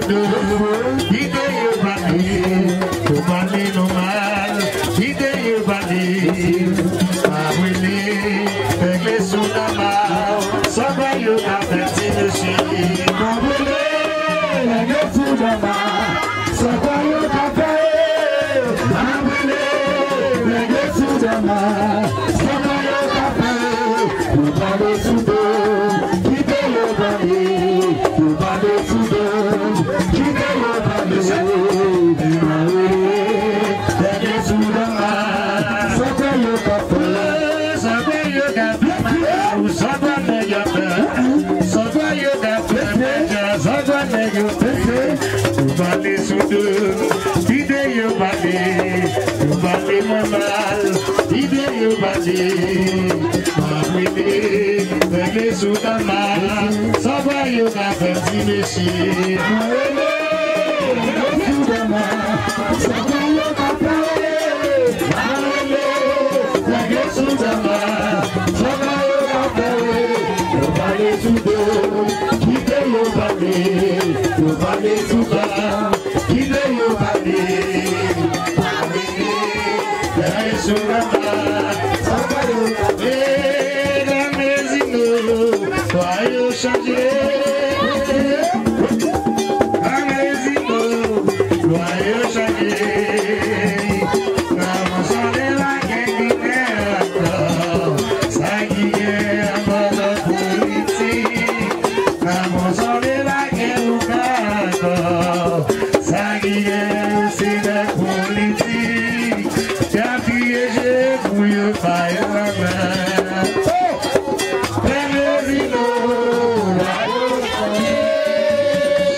tudo. Ideia Zagwane yo tete, ubali café se mexer. Vamos